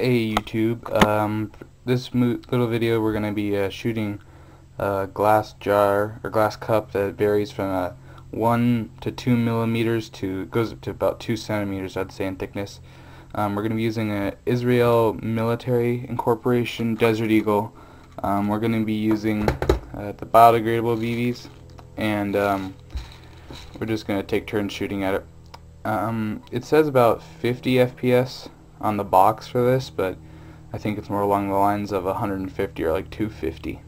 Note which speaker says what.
Speaker 1: Hey YouTube, um, this little video we're going to be uh, shooting a glass jar or glass cup that varies from uh, 1 to 2 millimeters to goes up to about 2 centimeters I'd say in thickness. Um, we're going to be using a Israel Military Incorporation Desert Eagle. Um, we're going to be using uh, the biodegradable BBs and um, we're just going to take turns shooting at it. Um, it says about 50 FPS on the box for this, but I think it's more along the lines of 150 or like 250.